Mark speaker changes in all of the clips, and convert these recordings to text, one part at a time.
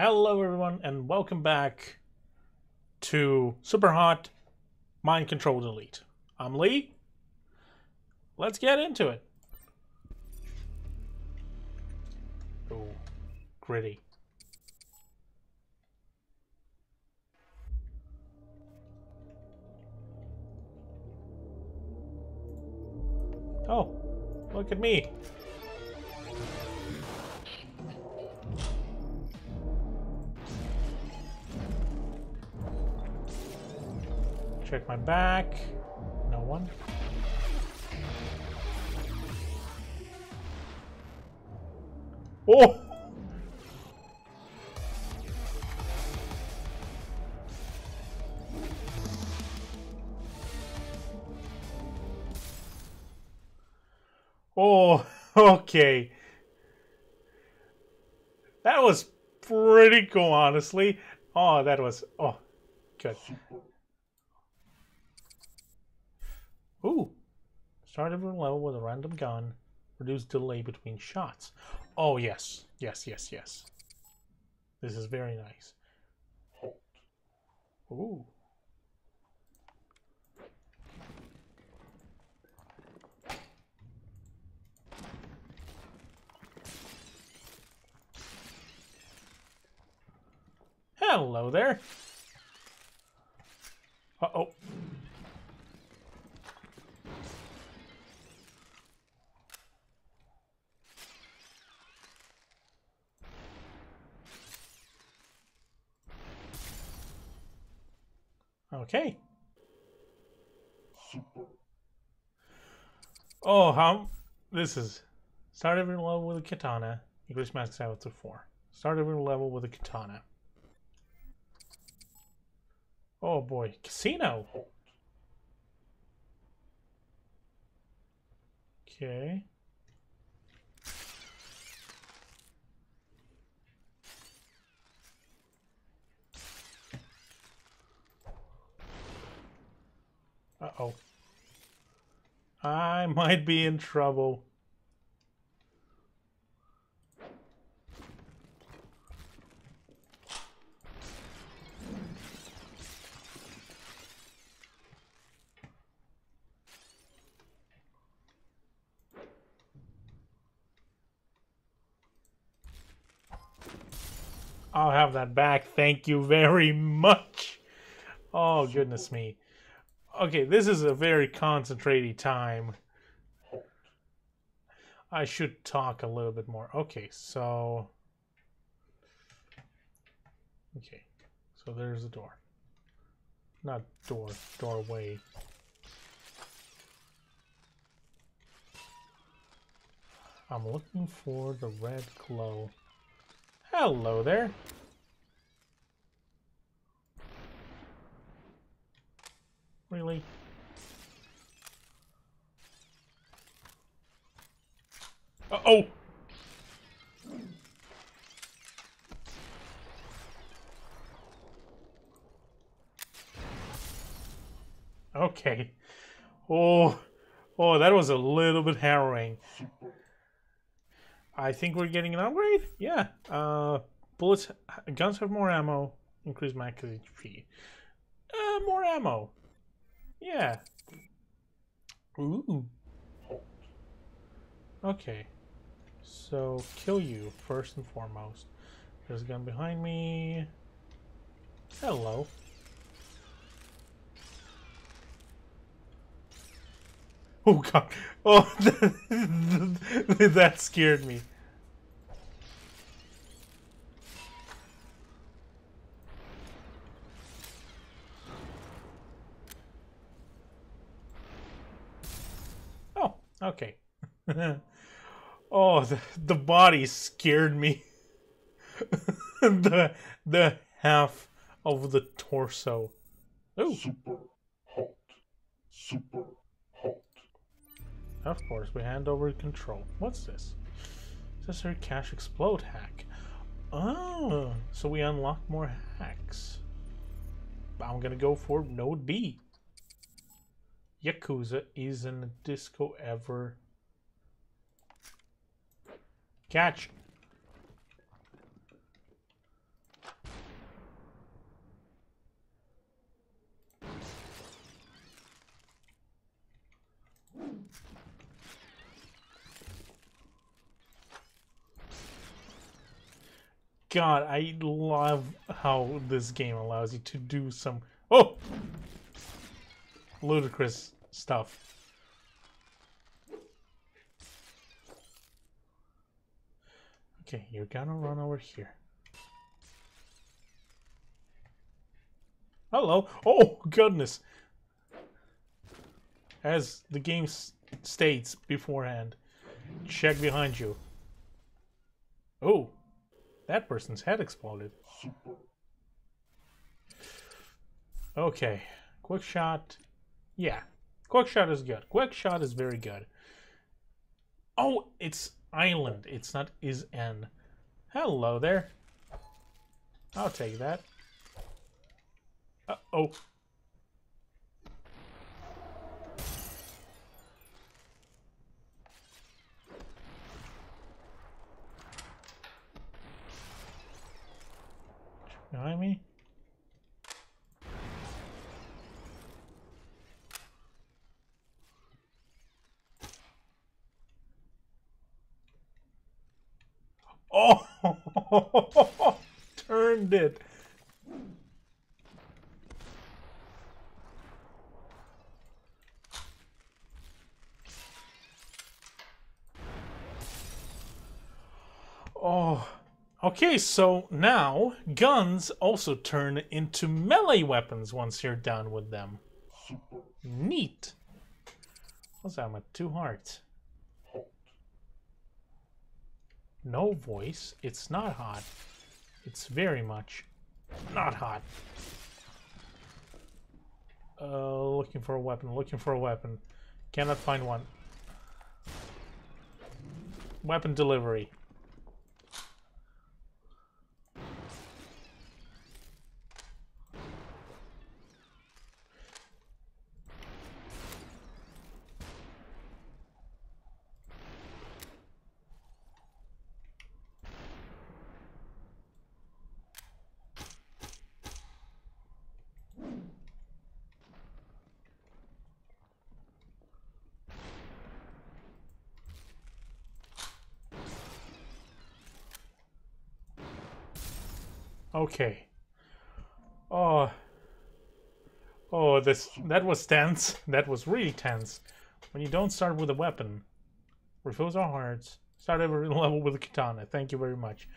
Speaker 1: Hello, everyone, and welcome back to Superhot Mind Control Delete. I'm Lee. Let's get into it. Oh, gritty. Oh, look at me. Check my back. No one. Oh! Oh, okay. That was pretty cool, honestly. Oh, that was... Oh, good. Ooh. Start every level with a random gun. Reduce delay between shots. Oh, yes. Yes, yes, yes. This is very nice. Ooh. Hello there. Uh-oh. Okay. Oh, how this is start every level with a katana. Increase max travel to four. Start every level with a katana. Oh boy, casino. Okay. Uh-oh. I might be in trouble. I'll have that back. Thank you very much. Oh, goodness me. Okay, this is a very concentrated time. I should talk a little bit more. Okay, so... Okay, so there's a door. Not door, doorway. I'm looking for the red glow. Hello there. Really? Uh oh! Okay. Oh, oh, that was a little bit harrowing. I think we're getting an upgrade. Yeah. Uh, bullets, guns have more ammo. Increase max HP. Uh, more ammo. Yeah. Ooh. Okay. So, kill you, first and foremost. There's a gun behind me. Hello. Oh god. Oh, that scared me. Okay. oh, the, the body scared me. the the half of the torso. Oh.
Speaker 2: Super hot. Super hot.
Speaker 1: Of course, we hand over control. What's this? Accessory cache explode hack. Oh, so we unlock more hacks. I'm gonna go for node B. Yakuza isn't disco ever. Catch. God, I love how this game allows you to do some... Oh! Ludicrous stuff. Okay, you're gonna run over here. Hello. Oh, goodness. As the game states beforehand, check behind you. Oh, that person's head exploded. Okay, quick shot. Yeah, quick shot is good. Quick shot is very good. Oh, it's island. It's not is n. Hello there. I'll take that. Uh oh. Behind me? Oh, turned it. Oh, okay, so now guns also turn into melee weapons once you're done with them. Neat. What's that? My two hearts.
Speaker 2: Hot.
Speaker 1: No voice. It's not hot. It's very much not hot. Uh, looking for a weapon. Looking for a weapon. Cannot find one. Weapon delivery. Okay. Oh. Oh, this that was tense. That was really tense. When you don't start with a weapon, refills our hearts. Start every level with a katana. Thank you very much.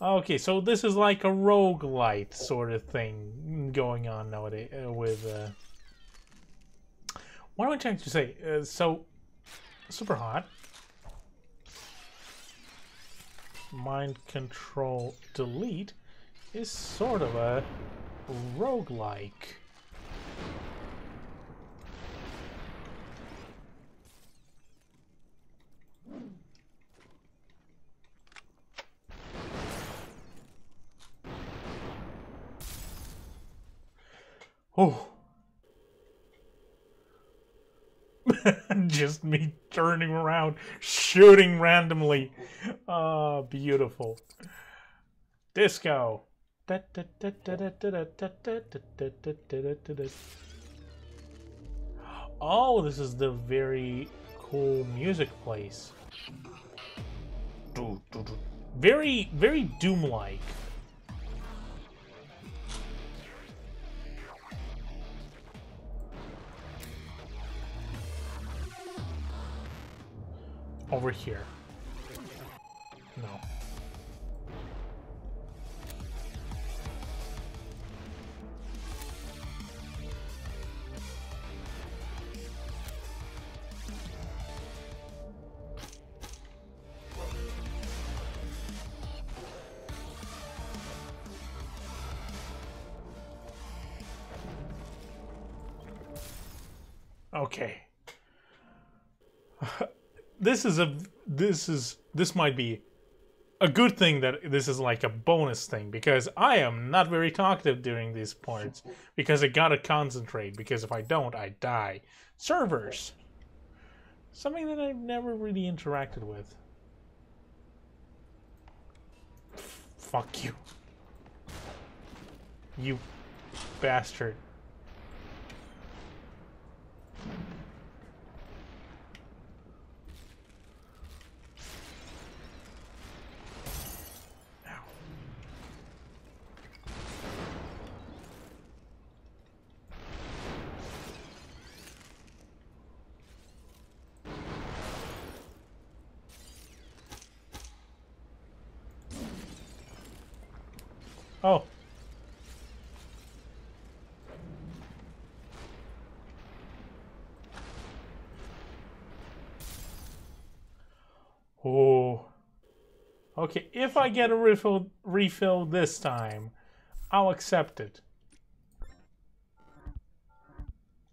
Speaker 1: Okay, so this is like a rogue roguelite sort of thing going on nowadays uh, with. Uh... What am I trying to say? Uh, so, super hot. Mind control delete is sort of a roguelike. Oh. Just me turning around, shooting randomly. Ah, oh, beautiful. Disco. Oh, this is the very cool music place. Very, very Doom-like. Over here. No. This is a this is this might be a good thing that this is like a bonus thing because I am not very talkative during these parts because I gotta concentrate because if I don't I die. Servers. Something that I've never really interacted with. Fuck you. You bastard. Oh. Oh. Okay, if I get a refill refill this time, I'll accept it.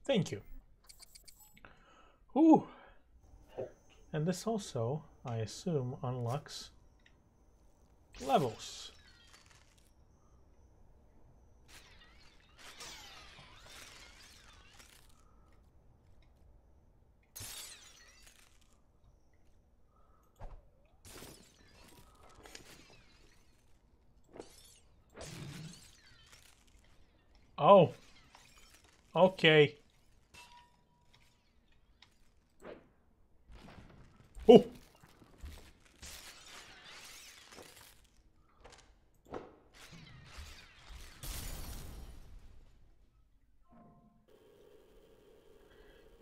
Speaker 1: Thank you. Ooh. And this also, I assume, unlocks levels. Oh. Okay. Oh.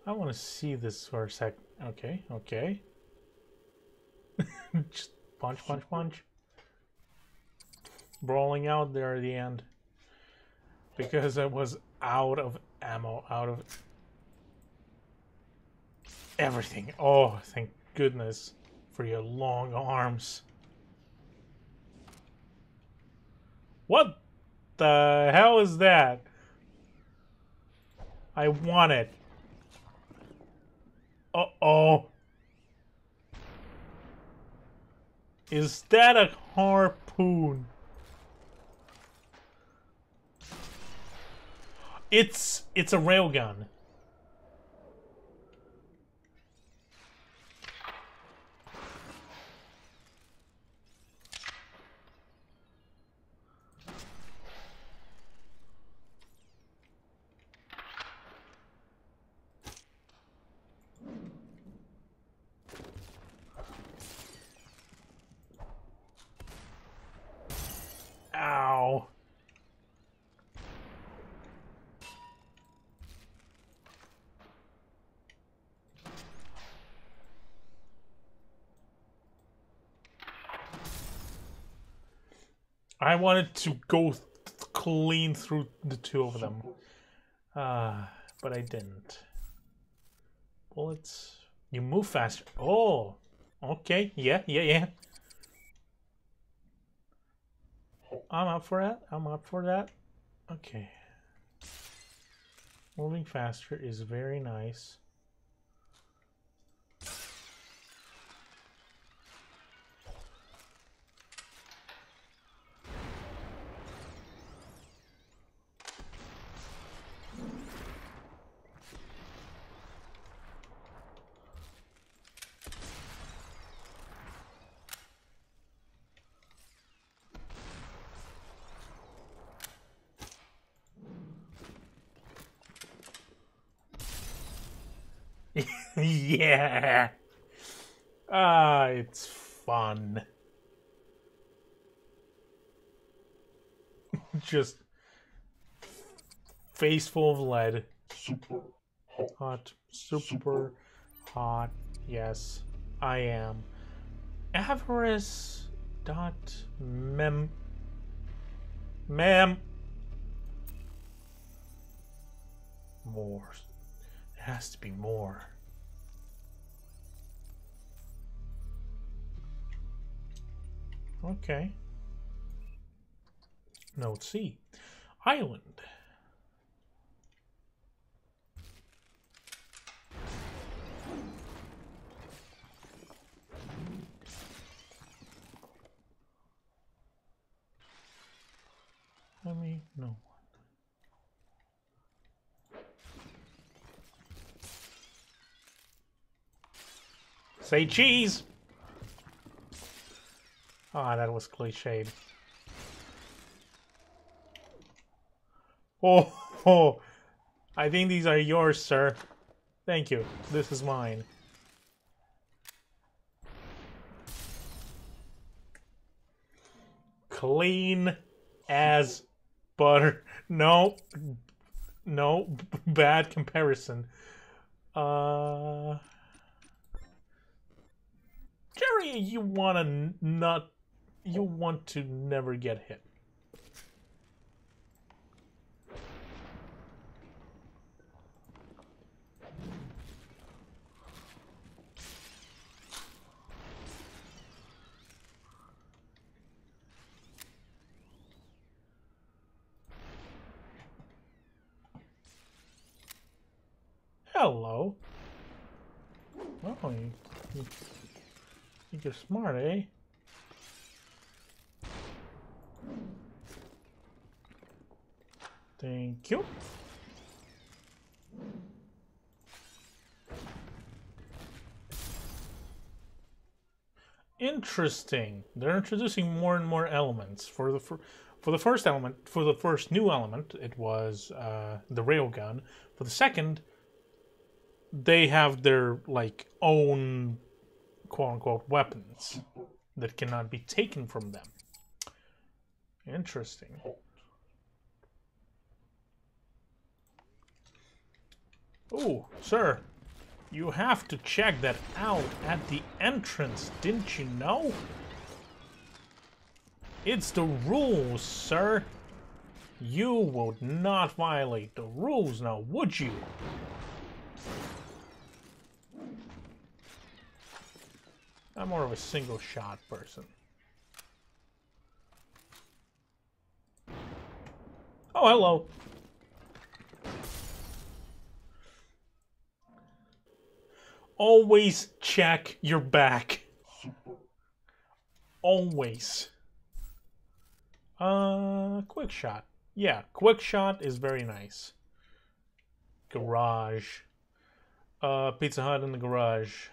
Speaker 1: I want to see this for a sec. Okay, okay. Just punch, punch, punch. Brawling out there at the end. Because I was out of ammo, out of everything. Oh, thank goodness for your long arms. What the hell is that? I want it. Uh-oh. Is that a harpoon? It's it's a railgun. I wanted to go th- clean through the two of them. Uh, but I didn't. Bullets. You move faster. Oh, okay. Yeah, yeah, yeah. I'm up for that. I'm up for that. Okay. Moving faster is very nice. Yeah. Ah, it's fun. Just face full of lead.
Speaker 2: super hot,
Speaker 1: Hot. Super hot. Yes, I am. Avarice dot mem. Ma'am. More. It has to be more. Okay. Node C. Island. Let me no. Say cheese. Ah, that was cliched. Oh, oh, I think these are yours, sir. Thank you. This is mine. Clean as butter. No, no, bad comparison. Uh, Jerry, you wanna not, you want to never get hit. Hello. Oh, you, you, you're smart, eh? Thank you. Interesting. They're introducing more and more elements. For the for, for the first element, for the first new element, it was uh, the railgun. For the second, they have their like own quote unquote weapons that cannot be taken from them. Interesting. Oh, sir, you have to check that out at the entrance, didn't you know? It's the rules, sir. You would not violate the rules now, would you? I'm more of a single shot person. Oh, hello. Always check your back. Always. Uh, quick shot. Yeah, quick shot is very nice. Garage. Uh, Pizza Hut in the garage.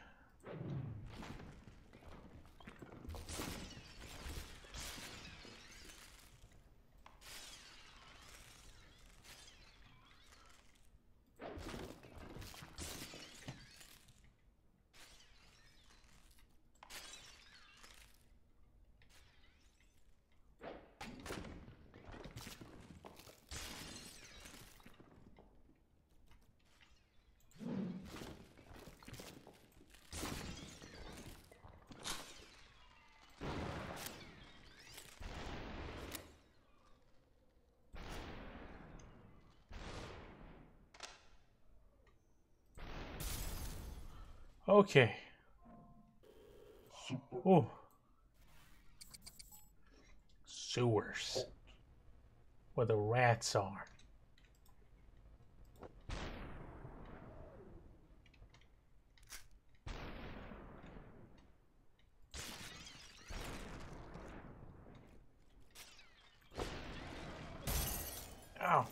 Speaker 1: Okay. Oh. Sewers. Where the rats are. Ow.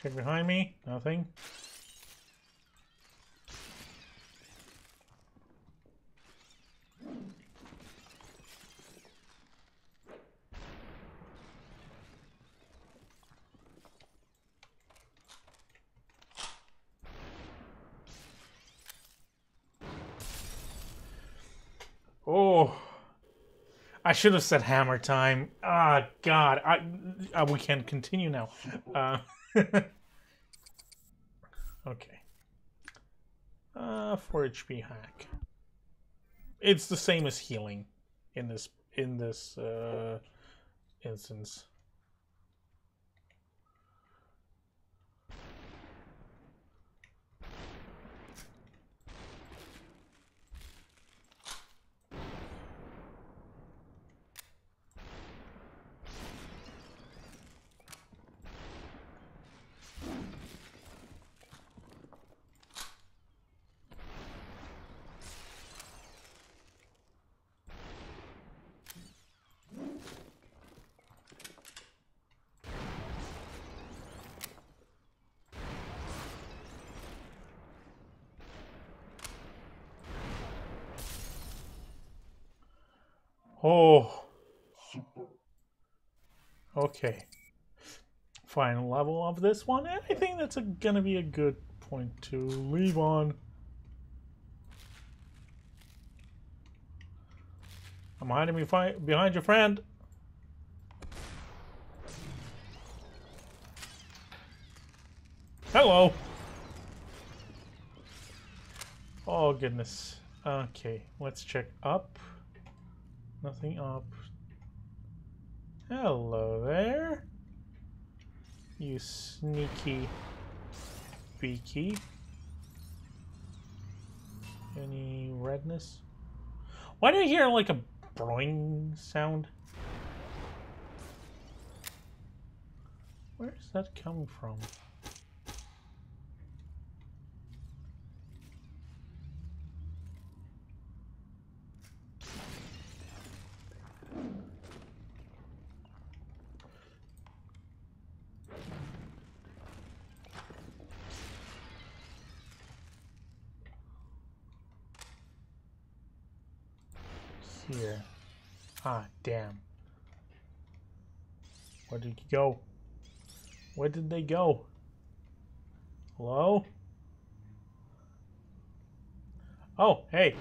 Speaker 1: Check behind me. Nothing. Oh, I should have said hammer time. Ah, God, I, uh, we can't continue now. Uh, 4HP hack. It's the same as healing in this in this uh, instance. Oh. Okay. Final level of this one, and I think that's a, gonna be a good point to leave on. I'm hiding behind your friend. Hello. Oh goodness. Okay, let's check up. Nothing up. Hello there. You sneaky beaky. Any redness? Why do I hear like a broing sound? Where is that coming from? Here. Ah, damn. Where did he go? Where did they go? Hello? Oh, hey.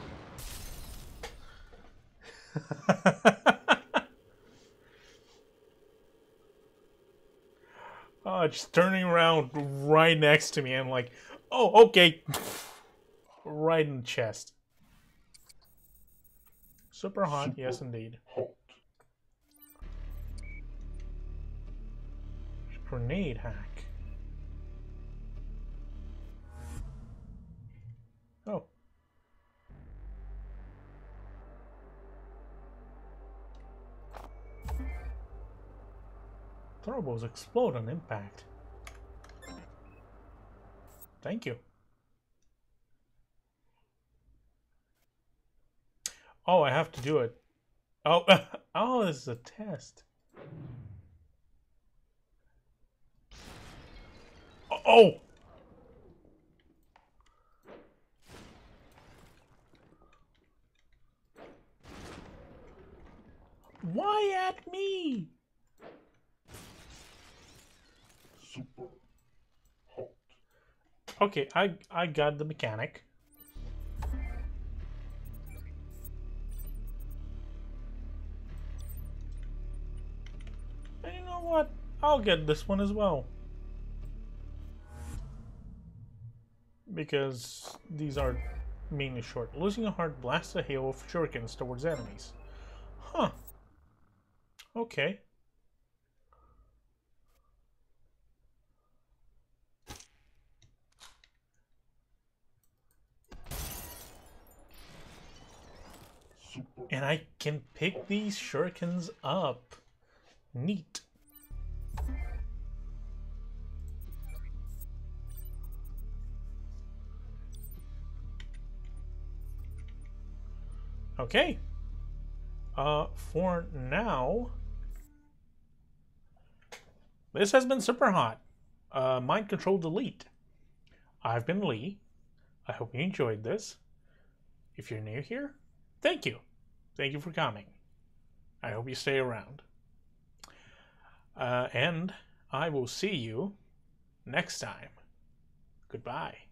Speaker 1: oh, just turning around right next to me. I'm like, oh, okay. right in the chest. Super hot,
Speaker 2: Super
Speaker 1: yes indeed.
Speaker 2: Hot.
Speaker 1: Grenade hack. Oh. Throwables explode on impact. Thank you. Oh, I have to do it. Oh, oh, this is a test. Oh, oh! Why at me?
Speaker 2: Super hot.
Speaker 1: Okay, I I got the mechanic. I'll get this one as well. Because these are mainly short. Losing a heart blasts a hail of shurikens towards enemies. Huh. Okay. And I can pick these shurikens up. Neat. Okay. Uh, for now, this has been super hot. Uh, mind control delete. I've been Lee. I hope you enjoyed this. If you're new here, thank you. Thank you for coming. I hope you stay around. Uh, and I will see you next time. Goodbye.